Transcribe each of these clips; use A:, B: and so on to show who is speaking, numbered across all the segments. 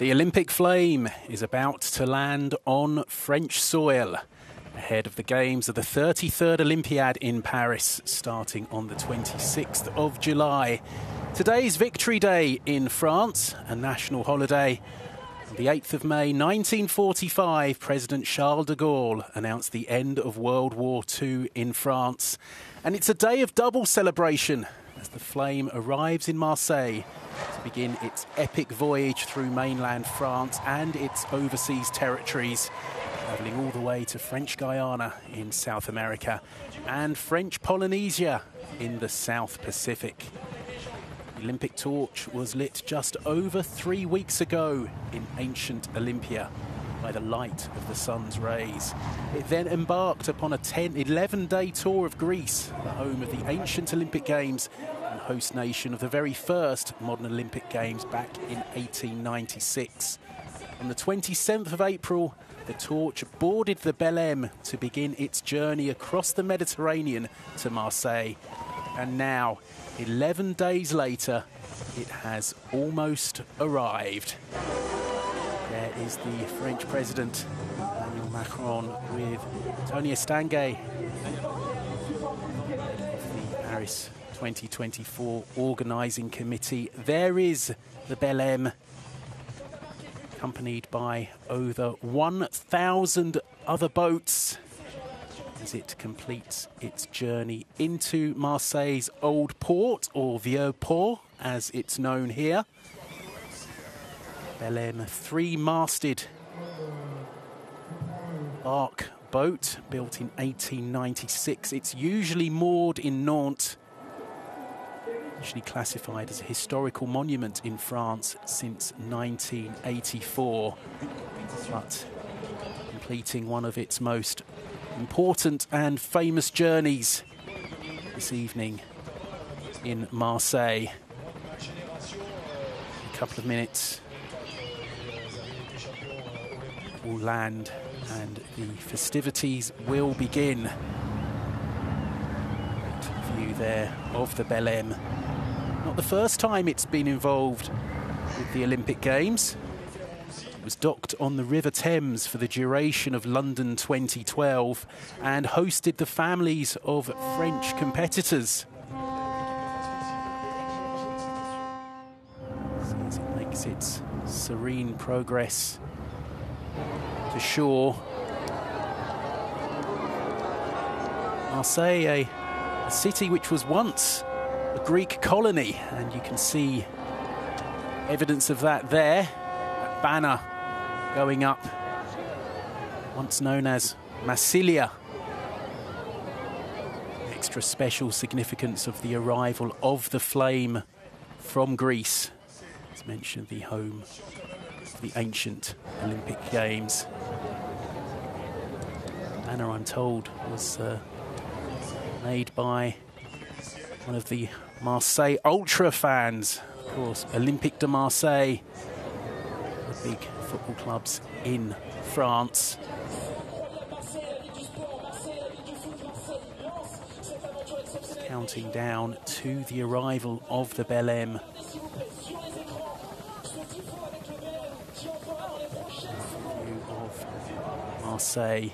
A: The Olympic flame is about to land on French soil ahead of the Games of the 33rd Olympiad in Paris, starting on the 26th of July. Today's Victory Day in France, a national holiday. On the 8th of May 1945, President Charles de Gaulle announced the end of World War II in France. And it's a day of double celebration as the flame arrives in Marseille to begin its epic voyage through mainland France and its overseas territories, travelling all the way to French Guiana in South America and French Polynesia in the South Pacific. The Olympic torch was lit just over three weeks ago in ancient Olympia by the light of the sun's rays. It then embarked upon a 10, 11 day tour of Greece, the home of the ancient Olympic Games and host nation of the very first modern Olympic Games back in 1896. On the 27th of April, the torch boarded the Belém to begin its journey across the Mediterranean to Marseille. And now, 11 days later, it has almost arrived. Is the French President, Emmanuel Macron, with Tony Estanguet of the Paris 2024 organising committee. There is the Belém, accompanied by over 1,000 other boats as it completes its journey into Marseille's Old Port, or Vieux Port, as it's known here. Belém, three-masted bark boat built in 1896. It's usually moored in Nantes, usually classified as a historical monument in France since 1984, but completing one of its most important and famous journeys this evening in Marseille. A couple of minutes will land and the festivities will begin. Great view there of the Belém. Not the first time it's been involved with the Olympic Games. It was docked on the River Thames for the duration of London 2012 and hosted the families of French competitors. It makes its serene progress to shore. Marseille, a, a, city which was once a Greek colony, and you can see evidence of that there. Banner going up, once known as Massilia. Extra special significance of the arrival of the flame from Greece. As mentioned, the home the ancient Olympic Games. Banner, I'm told, was uh, made by one of the Marseille Ultra fans, of course, Olympique de Marseille, the big football clubs in France. Counting down to the arrival of the Belém. Marseille.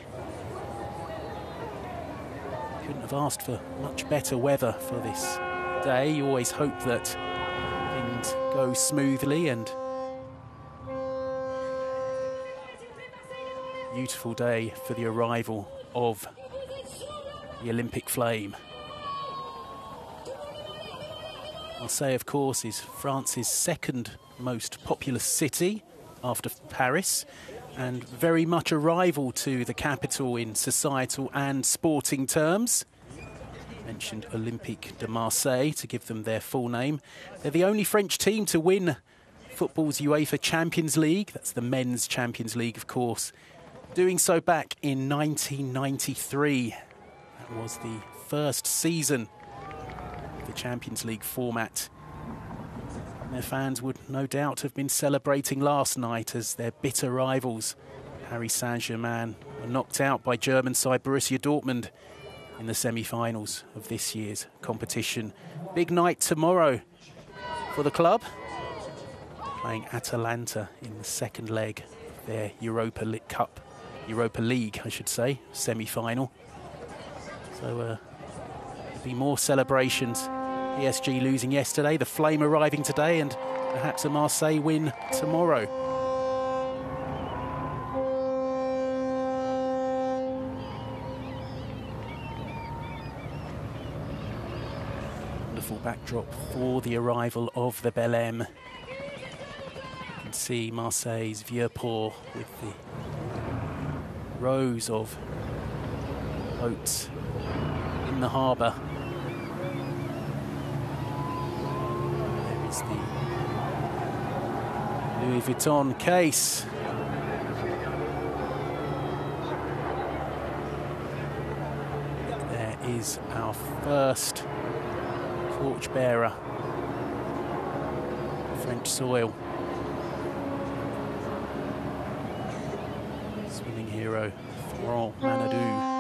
A: Couldn't have asked for much better weather for this day. You always hope that things go smoothly and beautiful day for the arrival of the Olympic flame. Marseille, of course, is France's second most populous city after Paris and very much a rival to the capital in societal and sporting terms. Mentioned Olympique de Marseille to give them their full name. They're the only French team to win football's UEFA Champions League. That's the men's Champions League, of course. Doing so back in 1993. That was the first season of the Champions League format. Their fans would no doubt have been celebrating last night as their bitter rivals, Paris Saint Germain, were knocked out by German side Borussia Dortmund in the semi finals of this year's competition. Big night tomorrow for the club. playing Atalanta in the second leg of their Europa Cup, Europa League, I should say, semi-final. So uh, there'll be more celebrations. PSG losing yesterday, the Flame arriving today, and perhaps a Marseille win tomorrow. Wonderful backdrop for the arrival of the Belém. You can see Marseille's Vieux Port with the rows of boats in the harbour. Louis Vuitton case. There is our first torch bearer, French soil. Swimming hero, Florent Manaudou.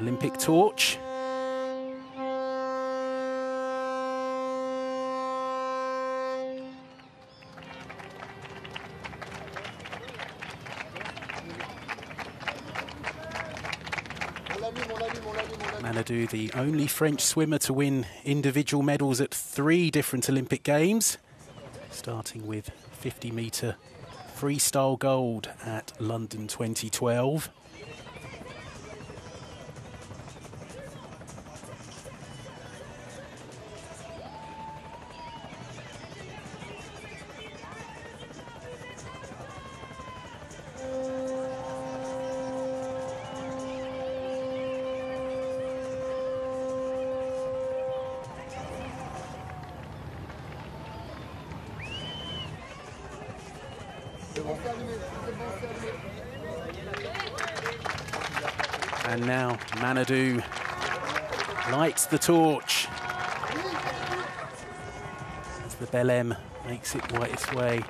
A: Olympic torch. Manaudou, the only French swimmer to win individual medals at three different Olympic Games, starting with 50 metre freestyle gold at London 2012. Manaudou lights the torch as the Belém makes it right its way.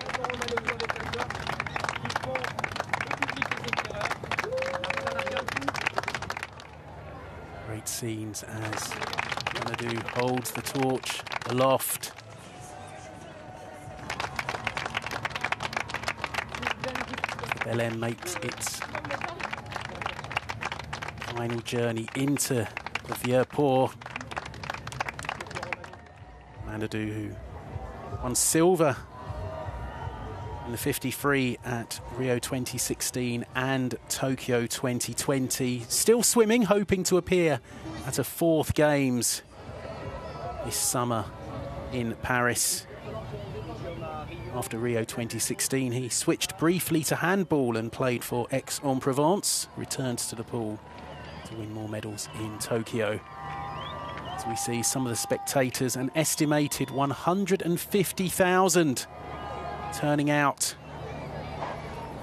A: Great scenes as Manaudou holds the torch aloft. Belém makes its final journey into the Vieux Port. Manaudou, who won silver in the 53 at Rio 2016 and Tokyo 2020. Still swimming, hoping to appear at a fourth Games this summer in Paris. After Rio 2016, he switched briefly to handball and played for Aix-en-Provence, returned to the pool to win more medals in Tokyo. As we see some of the spectators, an estimated 150,000 turning out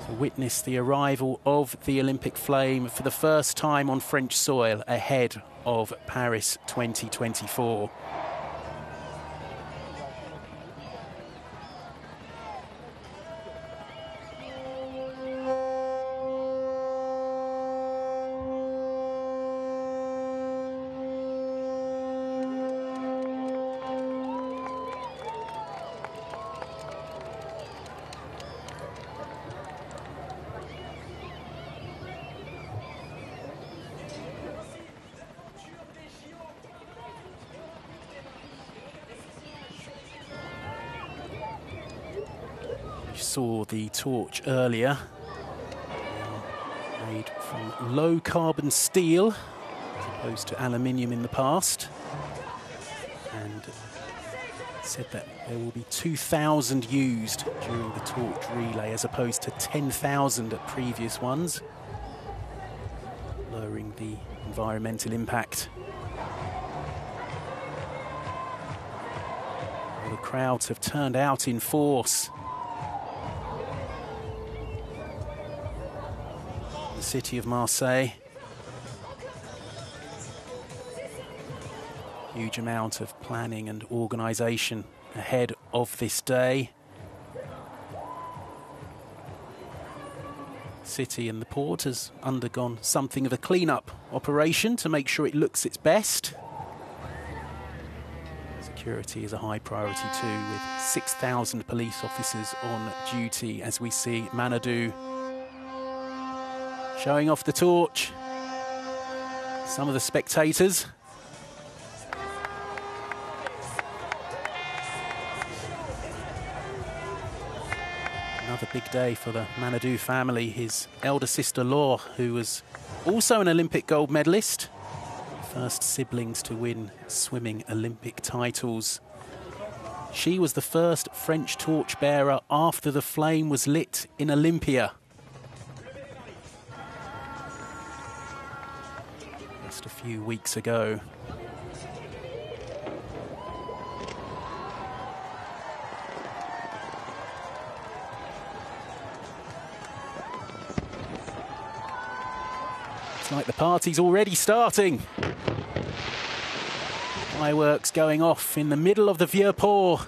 A: to witness the arrival of the Olympic flame for the first time on French soil ahead of Paris 2024. Torch earlier, made from low carbon steel as opposed to aluminium in the past. And said that there will be 2,000 used during the torch relay as opposed to 10,000 at previous ones, lowering the environmental impact. The crowds have turned out in force city of Marseille. Huge amount of planning and organisation ahead of this day. City and the port has undergone something of a clean-up operation to make sure it looks its best. Security is a high priority too, with 6,000 police officers on duty as we see Manaudou showing off the torch. Some of the spectators Another big day for the Manaudou family. His elder sister Laure, who was also an Olympic gold medalist, first siblings to win swimming Olympic titles. She was the first French torchbearer after the flame was lit in Olympia. Few weeks ago. It's like the party's already starting. Fireworks going off in the middle of the Vieux Port.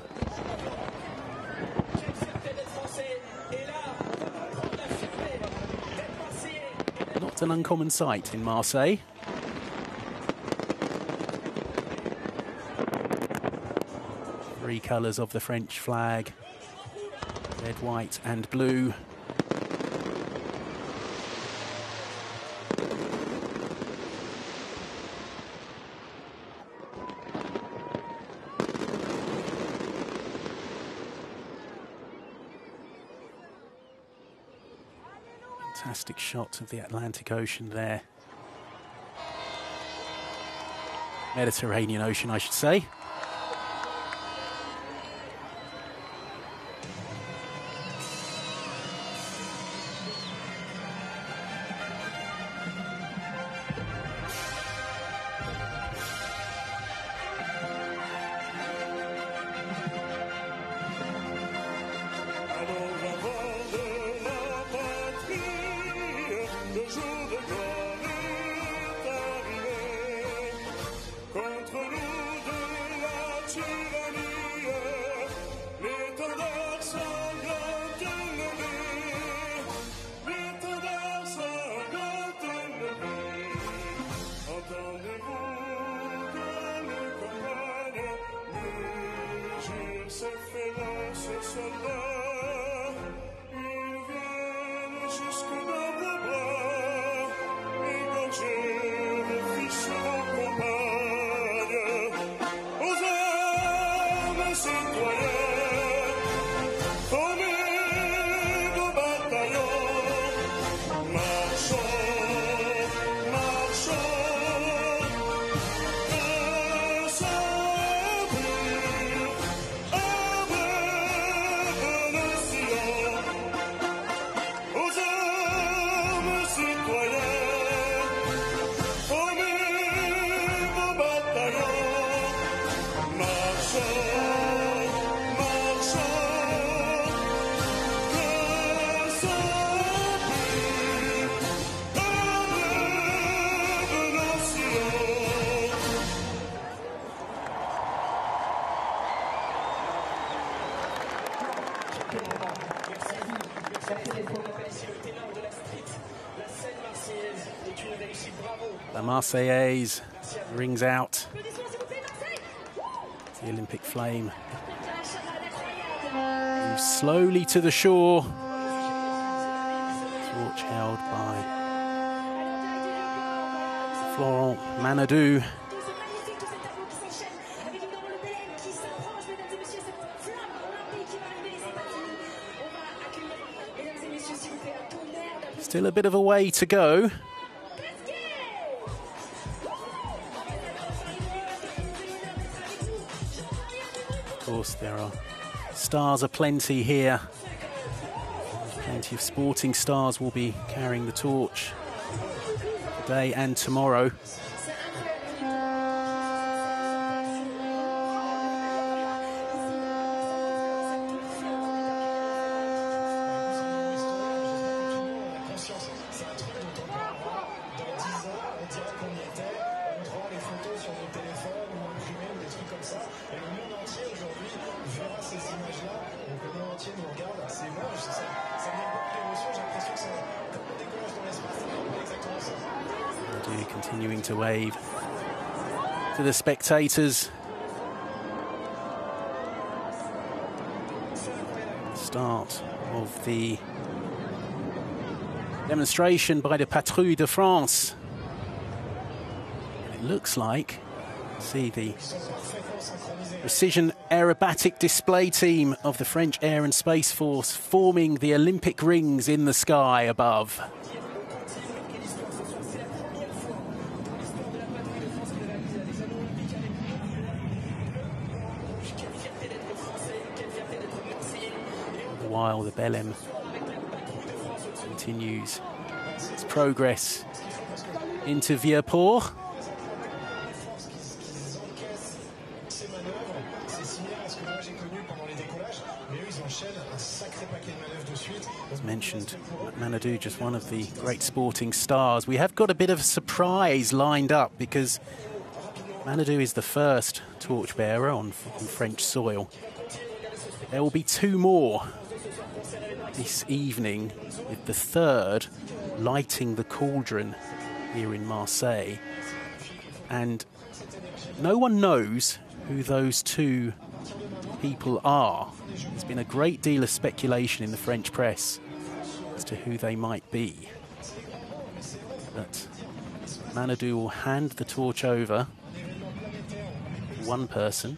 A: Not an uncommon sight in Marseille. Three colours of the French flag red, white, and blue. Fantastic shot of the Atlantic Ocean there. Mediterranean Ocean, I should say. The Marseillaise rings out. The Olympic flame moves slowly to the shore. Torch held by Florent Manaudou. Still a bit of a way to go. Course, there are stars aplenty here. Plenty of sporting stars will be carrying the torch today and tomorrow. the spectators. Start of the demonstration by the Patrouille de France. It looks like, see the precision aerobatic display team of the French Air and Space Force forming the Olympic rings in the sky above. Belém continues its progress into Vieux-Port. As mentioned, Manaudou just one of the great sporting stars. We have got a bit of a surprise lined up because Manaudou is the first torchbearer on, on French soil. There will be two more this evening, with the third lighting the cauldron here in Marseille. And no one knows who those two people are. There's been a great deal of speculation in the French press as to who they might be. But Manaudou will hand the torch over to one person,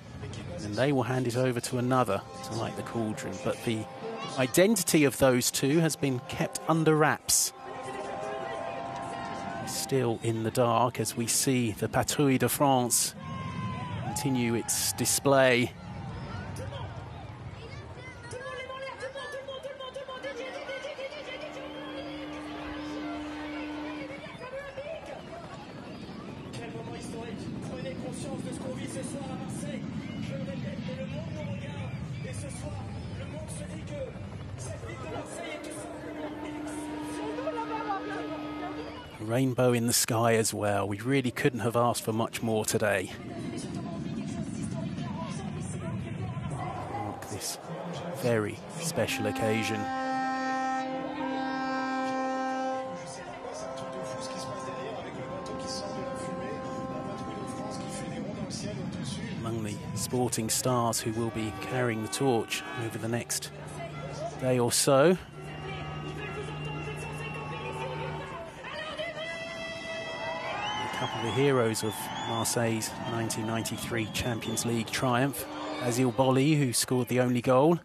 A: and they will hand it over to another to light the cauldron. But the identity of those two has been kept under wraps. Still in the dark as we see the Patrouille de France continue its display rainbow in the sky as well. We really couldn't have asked for much more today. Mark this very special occasion. Among the sporting stars who will be carrying the torch over the next day or so. The heroes of Marseille's 1993 Champions League triumph. Basile Boli, who scored the only goal,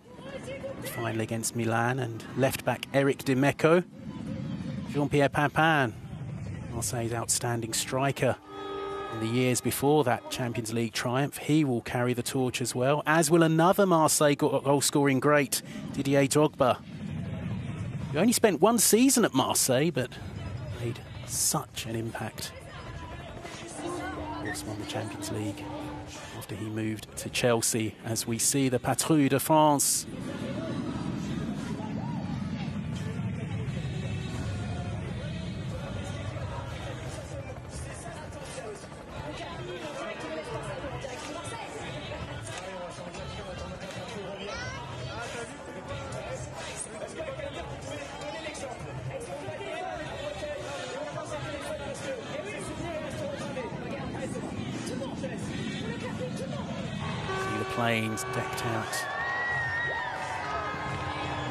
A: finally against Milan, and left back Eric Di Meco. Jean-Pierre Papin, Marseille's outstanding striker in the years before that Champions League triumph. He will carry the torch as well, as will another Marseille goal-scoring great, Didier Drogba. He only spent one season at Marseille, but made such an impact won the Champions League after he moved to Chelsea. As we see the Patrouille de France planes decked out.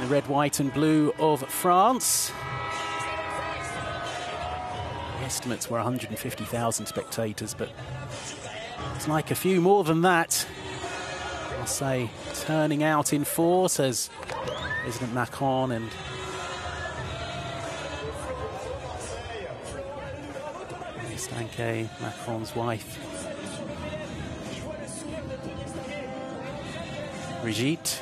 A: The red, white, and blue of France. Estimates were 150,000 spectators, but it's like a few more than that. I'll say turning out in force as President Macron and Estanguet, Macron's wife, Brigitte.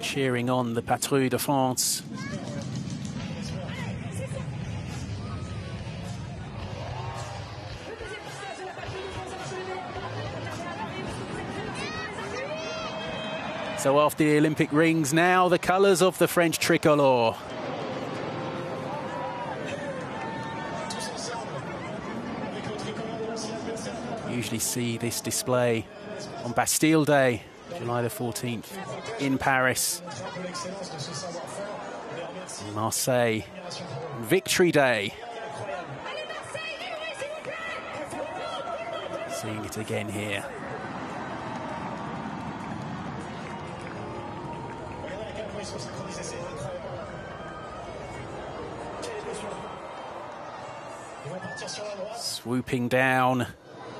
A: Cheering on the Patrouille de France. So after the Olympic rings, now the colours of the French tricolour. Usually see this display on Bastille Day, July the 14th, in Paris, in Marseille, Victory Day Seeing it again here. Swooping down.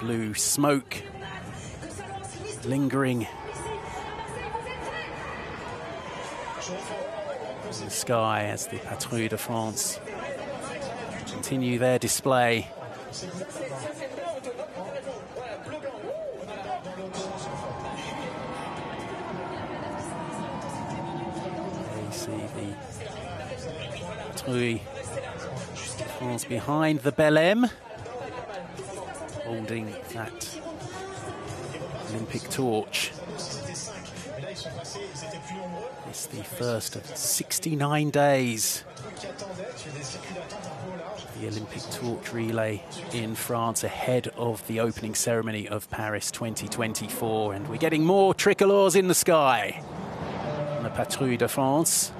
A: blue smoke lingering in the sky as the Patrouille de France continue their display. The Patrouille de behind the Belém holding that Olympic torch. It's the first of 69 days. The Olympic torch relay in France ahead of the opening ceremony of Paris 2024. And we're getting more tricolores in the sky on the Patrouille de France.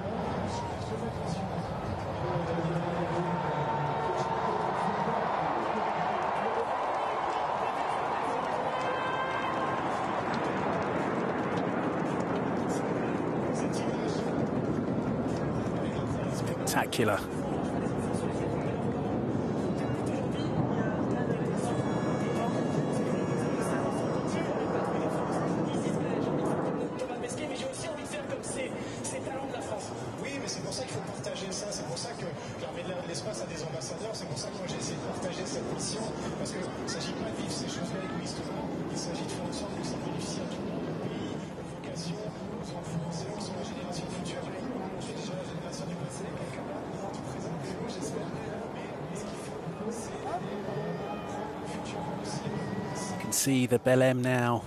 A: See the Belém now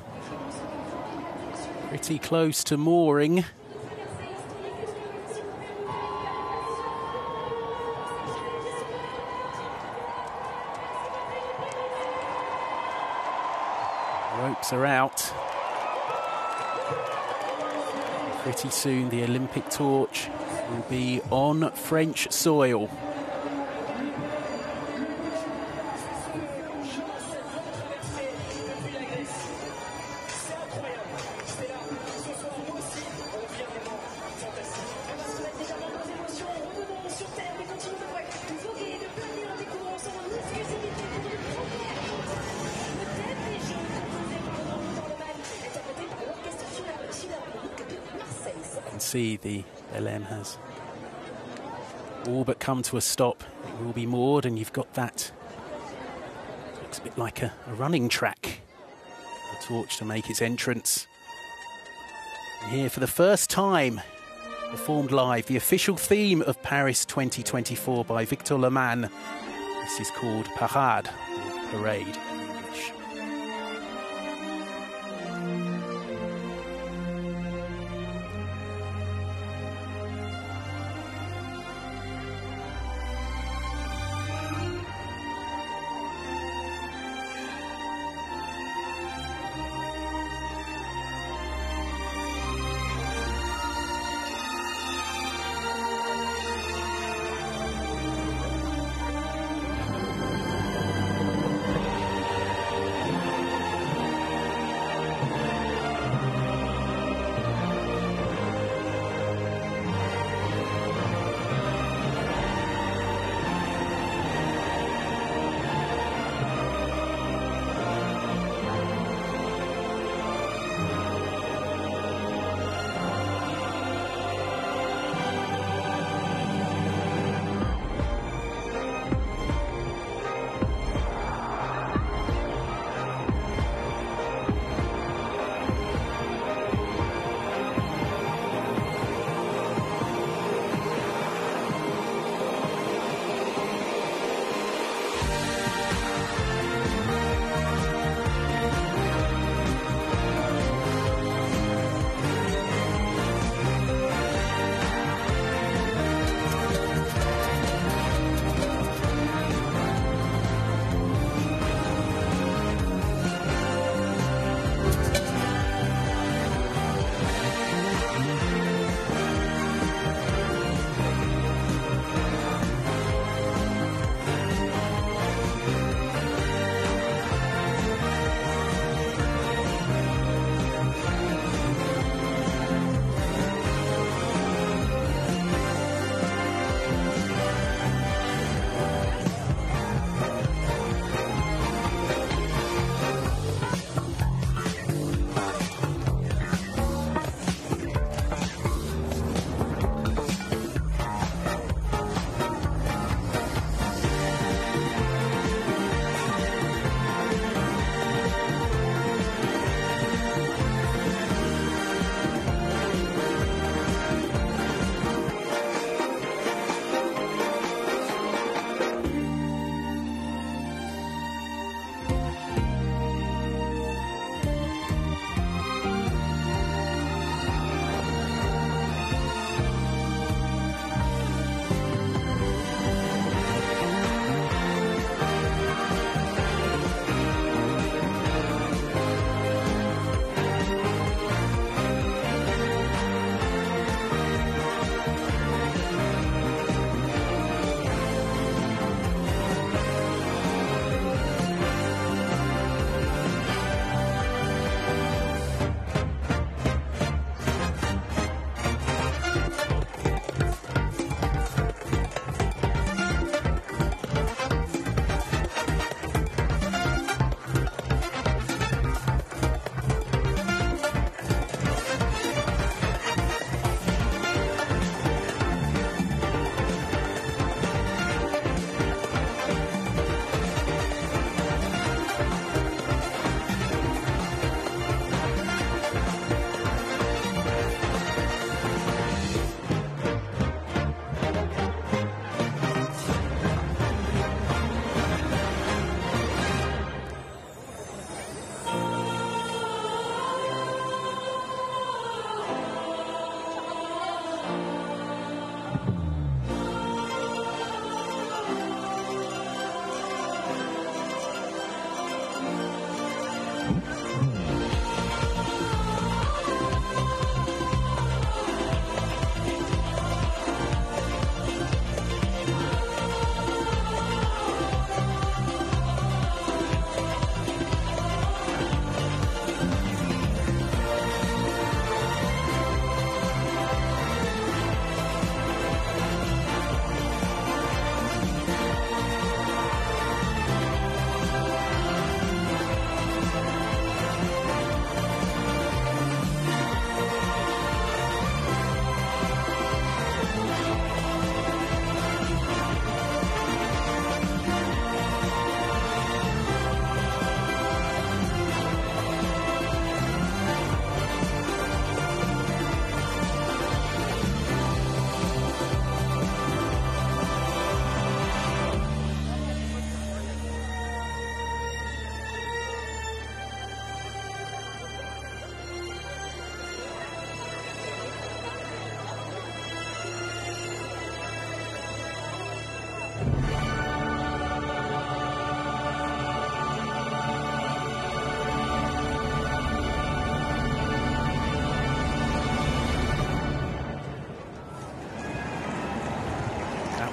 A: pretty close to mooring. Ropes are out. Pretty soon, the Olympic torch will be on French soil. The Belém has all but come to a stop. It will be moored, and you've got that. Looks a bit like a, a running track. A torch to make its entrance. And here, for the first time, performed live, the official theme of Paris 2024 by Victor Le Masne. This is called Parade, Parade.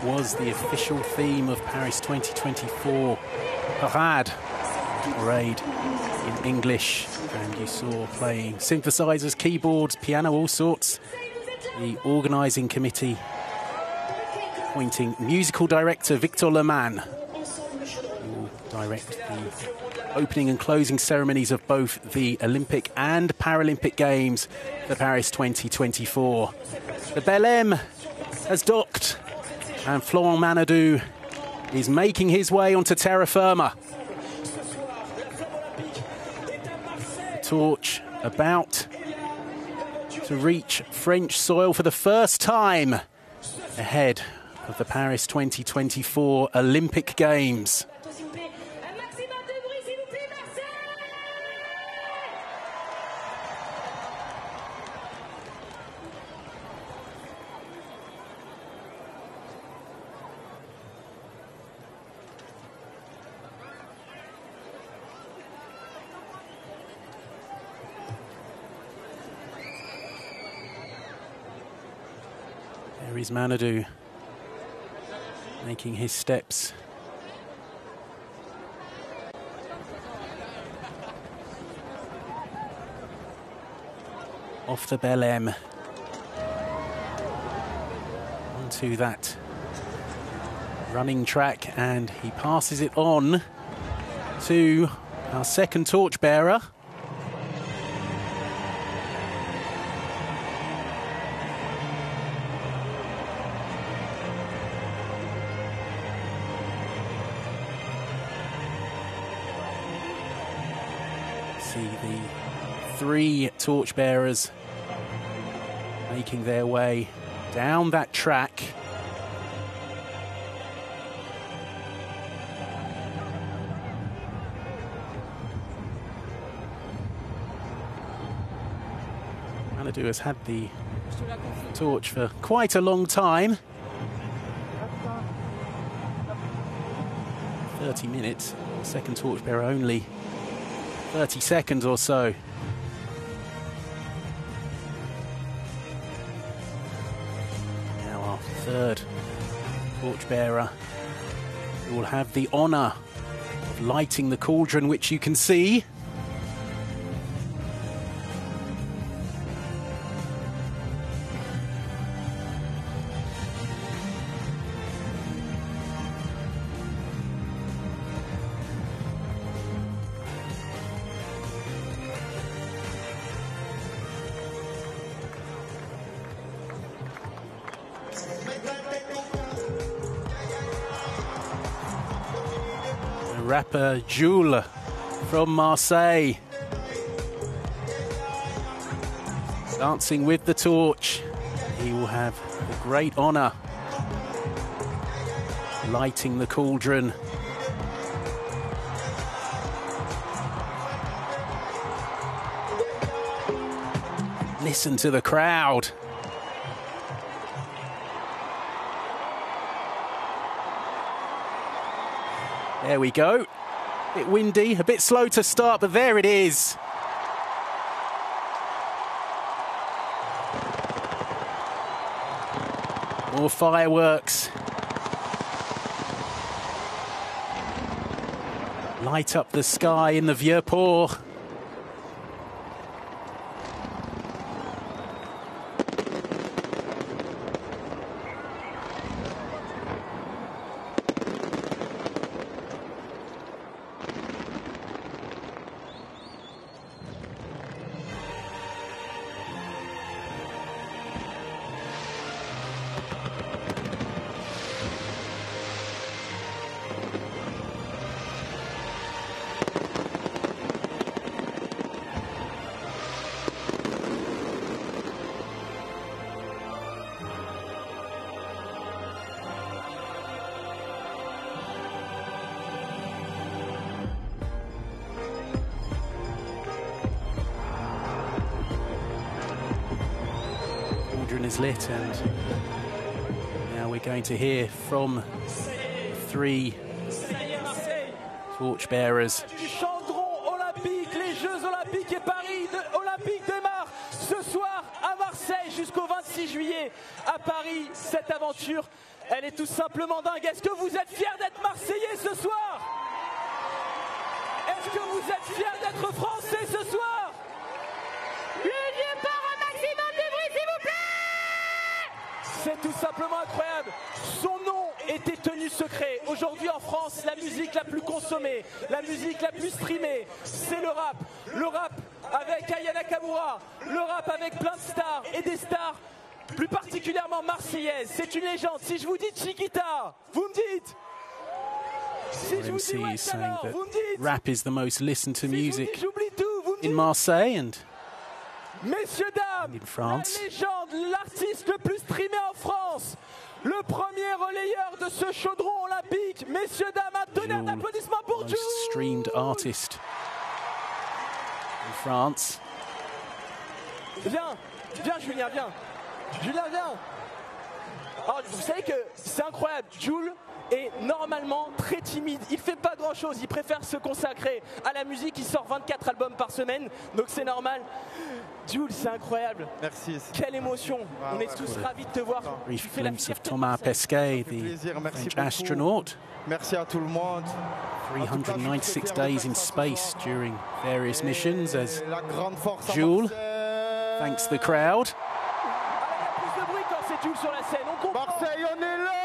A: Was the official theme of Paris 2024. Parade, parade in English. And you saw playing synthesizers, keyboards, piano, all sorts. The organising committee appointing musical director Victor Le Masne, direct the opening and closing ceremonies of both the Olympic and Paralympic Games for Paris 2024. The Belém has docked, and Florent Manaudou is making his way onto terra firma. The torch about to reach French soil for the first time ahead of the Paris 2024 Olympic Games. Is Manaudou making his steps. Off the Belém. Onto that running track, and he passes it on to our second torchbearer. Three torchbearers making their way down that track. Manaudou has had the torch for quite a long time. 30 minutes, second torchbearer only 30 seconds or so. Torchbearer who will have the honour of lighting the cauldron, which you can see. Rapper Jul from Marseille. Dancing with the torch. He will have the great honour lighting the cauldron. Listen to the crowd. There we go. A Bit windy, a bit slow to start, but there it is. More fireworks. Light up the sky in the Vieux Port. Is lit, and now we're going to hear from three torchbearers.
B: Olympique, les Jeux olympiques et Paris de- olympiques démarrent ce soir à Marseille jusqu'au 27 26 juillet à Paris. Cette aventure, elle est tout simplement dingue. Est-ce que vous êtes fiers d'être Marseillais ce soir? Est-ce que vous êtes fiers d'être Français ce soir? Simplement incroyable. Son nom était tenu secret. Aujourd'hui en France, la musique la plus consommée, la musique la plus streamée, c'est le rap. Le rap avec Aya Nakamura, le rap avec plein de stars et des stars plus particulièrement marseillaises. C'est une légende. Si je vous dis Chiquita, vous me dites Si
A: is saying that rap is the most listened to music in Marseille and
B: Messieurs, dames, la légende, l'artiste le plus streamé en France, le premier relayeur de ce chaudron olympique. Messieurs, dames, un tonnerre d'applaudissements pour
A: most
B: Jules.
A: streamed artist in France.
B: Viens, viens Julien, viens. Julien, viens. Alors, vous savez que c'est incroyable, Jules est normalement très timide. Il fait pas grand chose, il préfère se consacrer à la musique. Il sort 24 albums par semaine, donc c'est normal. Jules, c'est incroyable.
C: Merci.
B: Quelle émotion.
C: Ah
B: On est tous ravis de te voir.
A: Glimpse of Thomas. Pesquet, the French astronaut.
C: Merci à tout le monde.
A: 396 days in space during various missions as Jules, thanks the crowd.
B: Ah, il y a plus de bruit quand c'est Jules sur la scène. On comprend.
C: Marseille, on est là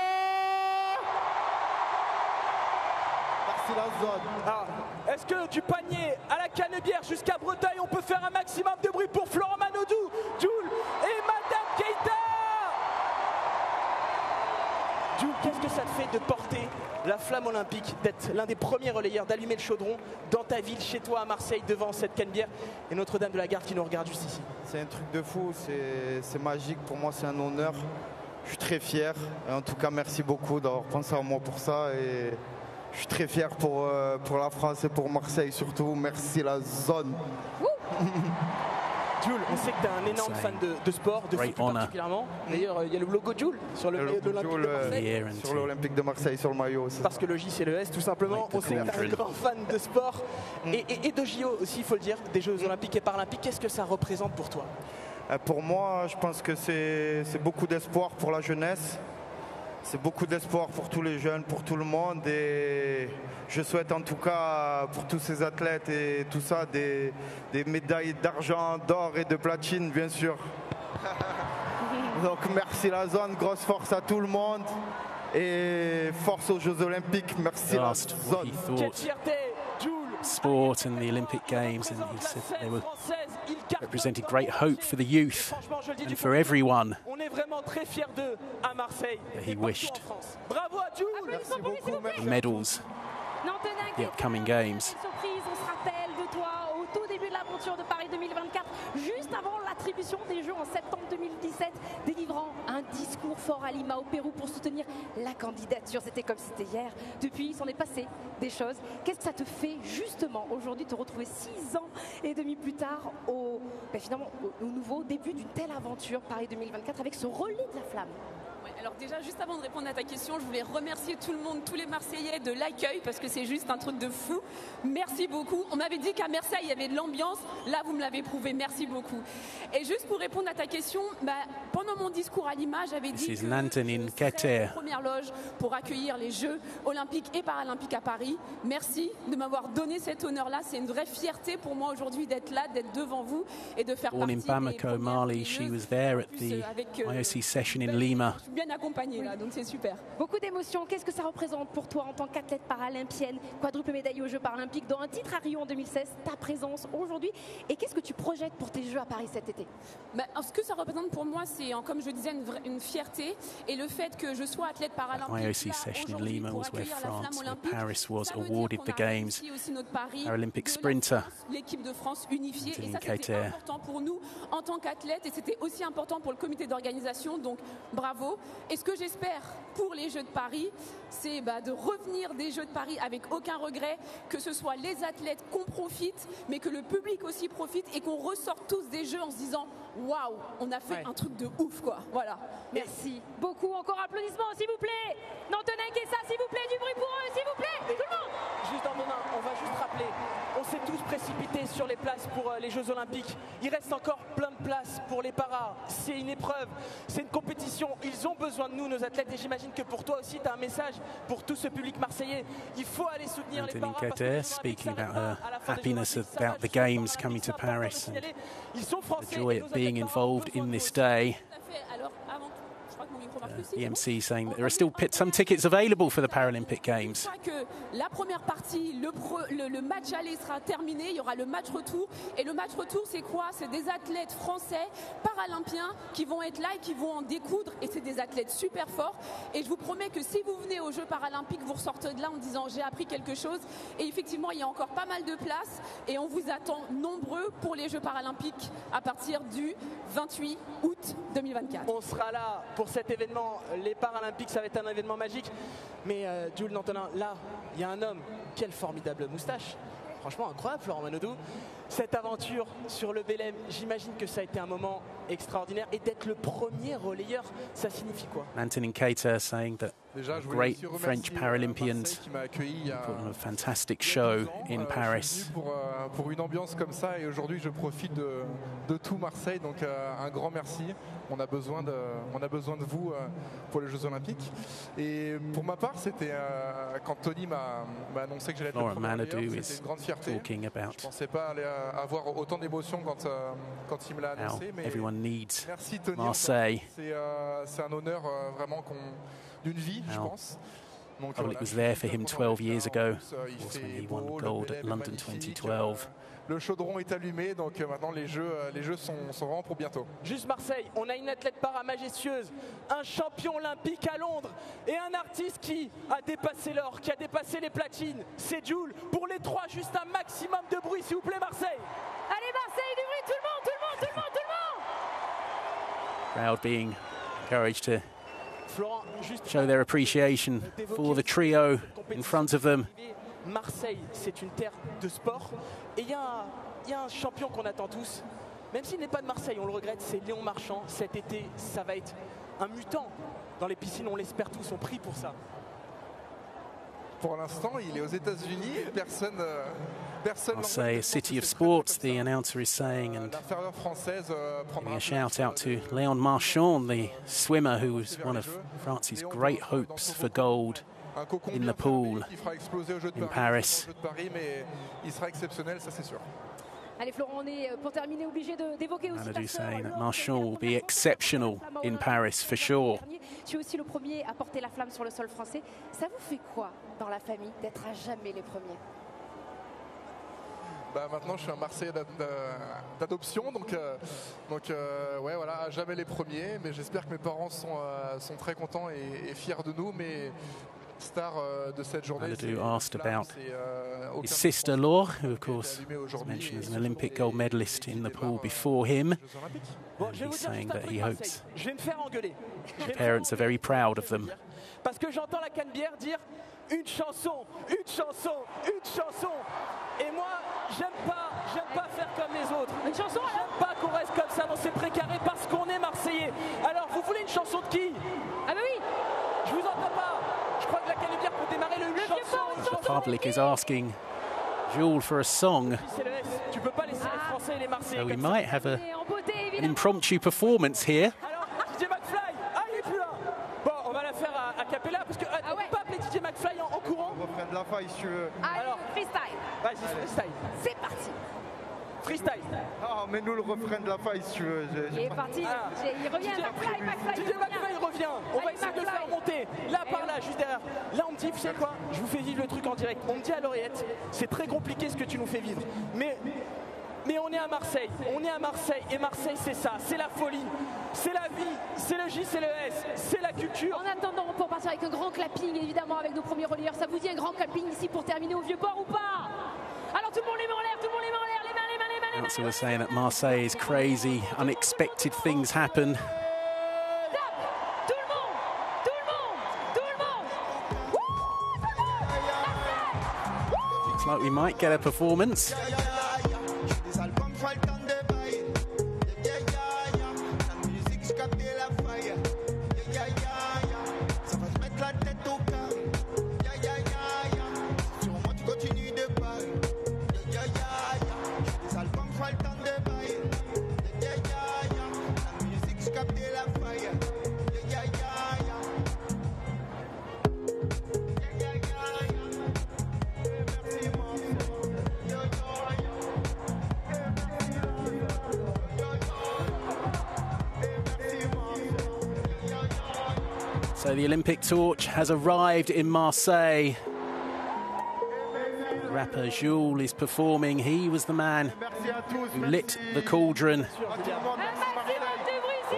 C: Merci la zone.
B: Ah, Est-ce que du panier à la canebière jusqu'à Bretagne, on peut faire un maximum de bruit pour Florent Manodou, Jules et Madame Keita Jules, qu'est-ce que ça te fait de porter la flamme olympique, d'être l'un des premiers relayeurs, d'allumer le chaudron dans ta ville, chez toi à Marseille, devant cette canebière et Notre-Dame de la Garde qui nous regarde juste ici?
C: C'est un truc de fou, c'est c'est magique. Pour moi, c'est un honneur. Je suis très fier. Et en tout cas, merci beaucoup d'avoir pensé à moi pour ça. Et je suis très fier pour, euh, pour la France et pour Marseille surtout. Merci la zone.
B: Jules, on sait que tu es un énorme fan de, de sport, de
A: great
B: foot plus
A: honor.
B: particulièrement. D'ailleurs, il y a le logo Jules sur le
C: Le
B: maillot de
C: logo
B: l'Olympique
C: Jules,
B: de
C: euh,
B: Marseille.
A: Here and
C: Sur l'Olympique de Marseille, sur le maillot. c'est
B: Parce
C: ça.
B: que le J c'est le S tout simplement.
A: Like the
B: On sait que t'es un grand fan de sport
C: Mm.
B: et, et- et de JO aussi, il faut le dire, des Jeux Olympiques et Paralympiques. Qu'est-ce que ça représente pour toi?
C: Euh, Pour moi, je pense que c'est c'est beaucoup d'espoir pour la jeunesse. C'est beaucoup d'espoir pour tous les jeunes, pour tout le monde. Et je souhaite en tout cas pour tous ces athlètes et tout ça des, des médailles d'argent, d'or et de platine, bien sûr. Donc merci la zone, grosse force à tout le monde. Et force aux Jeux Olympiques, merci la zone.
A: he
B: Quelle
A: thought
B: fierté, Jules
A: sport and the Olympic Games, and he said they were represented great hope for the youth and for everyone.
B: On est vraiment très fiers d'eux à Marseille.
A: That he wished.
B: en France. Bravo à Jul.
C: Merci beaucoup.
A: The medals.
D: Non, te
A: upcoming games.
D: Tout début de l'aventure de Paris 2024, juste avant l'attribution des Jeux en septembre 2017, délivrant un discours fort à Lima au Pérou pour soutenir la candidature. C'était comme c'était hier. Depuis, il s'en est passé des choses. Qu'est-ce que ça te fait justement aujourd'hui te retrouver six ans et demi plus tard au, ben, au, au nouveau début d'une telle aventure Paris 2024 avec ce relais de la flamme?
E: Alors déjà, juste avant de répondre à ta question, je voulais remercier tout le monde, tous les Marseillais de l'accueil parce que c'est juste un truc de fou. Merci beaucoup. On m'avait dit qu'à Marseille, il y avait de l'ambiance. Là, vous me l'avez prouvé. Merci beaucoup. Et juste pour répondre à ta question, bah, pendant mon discours à Lima, j'avais dit
A: This is
E: que
A: in
E: en première loge pour accueillir les Jeux olympiques et paralympiques à Paris. Merci de m'avoir donné cet honneur-là. C'est une vraie fierté pour moi aujourd'hui d'être là, d'être devant vous et de faire
A: Born in
E: partie des
A: Bamako, Mali, she was there at the
E: euh, avec, euh,
A: IOC session in Lima.
E: Bien accompagnée là, donc c'est super.
D: Beaucoup d'émotions. Qu'est-ce que ça représente pour toi en tant qu'athlète paralympienne, quadruple médaillée aux Jeux paralympiques, dans un titre à Rio en 2016, ta présence aujourd'hui Et qu'est-ce que tu projettes pour tes Jeux à Paris cet été?
E: Bah, ce que ça représente pour moi, c'est, comme je disais, une, vraie- une fierté. Et le fait que je sois athlète paralympique.
A: IOC session in
E: aujourd'hui,
A: Lima
E: pour
A: was where France, where
E: olympique,
A: Paris was awarded the
E: a
A: Games.
E: réussi aussi notre pari
A: Paralympic
E: de la
A: sprinter.
E: L'équipe de France unifiée. Et ça, c'était important pour nous en tant qu'athlètes. Et c'était aussi important pour le comité d'organisation. Donc, bravo. Et ce que j'espère pour les Jeux de Paris, c'est bah, de revenir des Jeux de Paris avec aucun regret, que ce soit les athlètes qu'on profite, mais que le public aussi profite et qu'on ressorte tous des Jeux en se disant waouh, on a fait
B: Ouais.
E: un truc de ouf, quoi. Voilà.
D: Merci beaucoup. Encore applaudissements, s'il vous plaît. Nantenin ça, s'il vous plaît, du bruit pour eux, s'il vous plaît. Tout le monde.
B: Juste dans mon main, on va juste rappeler, on s'est tous précipités sur les places pour euh, les Jeux Olympiques. Il reste encore plein de places pour les paras. C'est une épreuve, c'est une compétition. Ils ont besoin de nous, nos athlètes. Et j'imagine que pour toi aussi, tu as un message pour tout ce public marseillais. Il faut aller soutenir les paras.
A: speaking about her
B: Jeux
A: happiness about the games coming to Paris and the joy at being involved in this day. EMC saying that there are still pit, some tickets available for the Paralympic
E: Une
A: Games.
E: fois que la première partie, le, pre- le- le match aller sera terminé, il y aura le match retour. Et le match retour, c'est quoi? C'est des athlètes français, paralympiens, qui vont être là et qui vont en découdre. Et c'est des athlètes super forts. Et je vous promets que si vous venez aux Jeux paralympiques, vous ressortez de là en disant j'ai appris quelque chose. Et effectivement, il y a encore pas mal de places. Et on vous attend nombreux pour les Jeux paralympiques à partir du 28 août 2024.
B: On sera là pour cet événement. Les Paralympiques, ça va être un événement magique. Mais euh, Jules Nantonin, là, il y a un homme. Quelle formidable moustache. Franchement, incroyable, Florent Manodou. Cette aventure sur le Belém, j'imagine que ça a été un moment extraordinaire. Et d'être le premier relayeur, ça signifie quoi?
A: Cater saying that great French
F: euh,
A: Paralympians
F: y a-
A: put on a fantastic show in
F: Euh,
A: Paris.
F: pour, euh, pour une ambiance comme ça et aujourd'hui je profite de, de tout Marseille. Donc un grand merci. On a besoin de, on a besoin de vous pour les Jeux Olympiques. Et pour ma part, c'était quand Tony m'a annoncé que j'allais être le premier c'était une grande fierté. Je
A: about
F: pensais pas aller, avoir autant d'émotions quand, quand il me l'a annoncé. Mais merci Tony.
A: Marseille.
F: C'est un honneur vraiment qu'on- d'une vie, je pense. Donc,
A: Oh, well,
F: voilà,
A: it was
F: je
A: there
F: suis
A: for him
F: très content
A: 12
F: d'être
A: years
F: là. En
A: ago,
F: plus, euh, il
A: of course,
F: fait
A: when he
F: beau,
A: won
F: le
A: gold at London
F: magnifique,
A: 2012.
F: euh, Le chaudron est allumé, donc euh, maintenant les jeux, euh, les jeux sont, sont vraiment pour bientôt.
B: Juste Marseille, on a une athlète para majestueuse, un champion olympique à Londres et un artiste qui a dépassé l'or, qui a dépassé les platines. C'est Jules. Pour les trois, juste un maximum de bruit, s'il vous plaît, Marseille.
D: Allez Marseille, du bruit, tout le monde, tout le monde, tout le monde, tout le monde
A: Crowd being encouraged to show their appreciation for the trio in front of them.
B: Marseille, c'est une terre de sport. Et il y, a un- il y a un champion qu'on attend tous. Même s'il n'est pas de Marseille, on le regrette, c'est Léon Marchand. Cet été, ça va être un mutant. Dans les piscines, on l'espère tous, on prie pour ça.
F: Pour l'instant, il est aux États-Unis. Personne. I'll
A: say City of Sports, the announcer is saying, and a shout out to Léon Marchand, the swimmer who was one of France's great hopes for gold in the pool in
F: Paris.
D: Allez Florent, pour terminer obligé d'évoquer aussi
A: Marchand will be exceptional in Paris for sure.
D: La flamme dans la famille d'être à jamais les premiers
F: Bah, maintenant, je suis un Marseillais d'ad- d'a- d'adoption, donc, euh, donc euh, ouais, voilà, à jamais les premiers. Mais j'espère que mes parents sont, euh, sont très contents et, et fiers de nous. Mais star euh, de cette journée, c'est
A: asked about
F: euh, aucun
A: His
F: des
A: sister
F: Français
A: Laure, who of course was mentioned as an Olympic gold medalist in the pool
F: euh,
A: before him. And
B: je vais
A: he's saying that he hopes
B: Je vais me faire engueuler. Je vais me
A: parents are very proud of them.
B: Parce que j'entends la cannebière dire une chanson, une chanson, une chanson. Et moi, j'aime pas, j'aime pas faire comme les autres.
D: Une chanson
B: J'aime pas qu'on reste comme ça dans ces précarés parce qu'on est Marseillais. Alors, vous voulez une chanson de qui?
D: Ah bah oui
B: Je vous entends pas. Je crois que la cannebière peut démarrer le,
D: vieux
B: chanson, une
A: The public is asking Jules for a song,
B: le. Tu peux pas laisser les Français et les Marseillais
A: so we might have a, an impromptu performance here.
B: Alors, DJ McFly, ah il est plus là. Bon, on va la faire à, à Capella parce que euh,
D: Ah
B: on
D: ouais.
B: peut pas appeler DJ McFly en, en courant.
C: Refrain de la faille si tu veux.
D: Allez,
B: Alors.
D: freestyle
B: Vas-y, freestyle.
D: C'est parti
B: Freestyle.
C: Ah, mais nous le refrain de la faille si tu veux. J'ai-
D: Il
C: j'ai
D: est
C: pas-
D: parti,
B: Ah.
D: Il revient, McFly, McFly, il
B: DJ
D: revient.
B: McFly revient. On va
D: Allez,
B: essayer de le
D: McFly.
B: faire monter. Là
D: Eh
B: par là, juste derrière. Là on me dit, vous savez quoi? Je vous fais vivre le truc en direct. On me dit à l'oreillette, c'est très compliqué ce que tu nous fais vivre. Mais mais on est à Marseille, on est à Marseille et Marseille c'est ça, c'est la folie, c'est la vie, c'est le J, c'est le S, c'est la culture.
D: En attendant, on peut repartir avec un grand clapping, évidemment, avec nos premiers relayeurs. Ça vous dit un grand clapping ici pour terminer au Vieux-Port ou pas? Alors tout le monde les mains en l'air, tout le monde les mains en l'air, les mains, les mains, les mains, les mains.
A: Was saying that Marseille is crazy, unexpected things happen.
D: Top Tout le monde Tout le monde Tout le monde Wouh Tout le monde
A: Looks like we might get a performance.
G: Des
A: The Olympic torch has arrived in Marseille. Rapper Jul is performing. He was the man who lit the cauldron.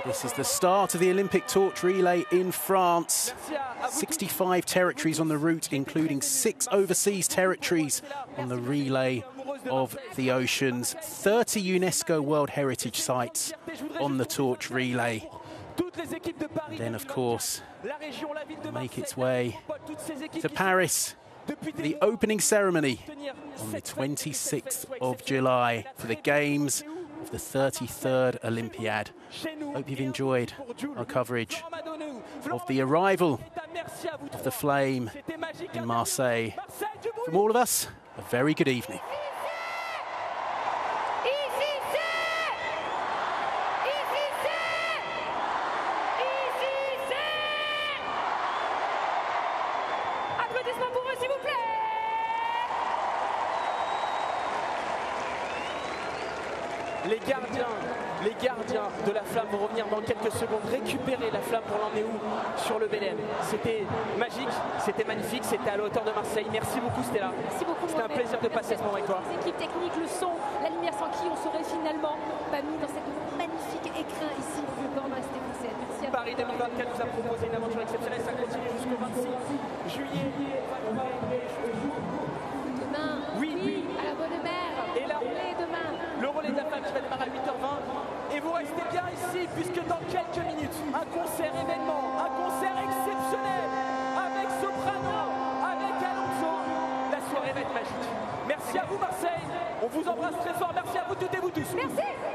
A: This is the start of the Olympic torch relay in France.
B: Merci à, à vous tous.
A: 65 territories on the route, including six overseas territories on the relay of the oceans. 30 UNESCO World Heritage sites on the torch relay.
B: Toutes les équipes de Paris.
A: Then, of course,
B: la région, la ville de
A: make its way
B: toutes ces équipes
A: to Paris for the opening ceremony on the
B: cette fête, cette
A: 26th of July for the games of the 33rd Olympiad. Hope you've enjoyed our coverage of the arrival
B: Manaudou, merci à vous
A: of the flame in. Marseille From all of us, a very good evening.
B: C'était magique, c'était magnifique, c'était à la hauteur de Marseille. Merci beaucoup Stella.
D: Merci beaucoup
B: C'était un plaisir de passer ce moment avec toi.
D: Les équipes techniques, le son, la lumière sans qui on serait finalement pas mis dans cette magnifique écrin ici au française. Merci à vous.
B: Paris 2024 Merci
D: à
B: vous Marseille. On vous embrasse très fort. Merci à vous toutes et vous tous. Merci.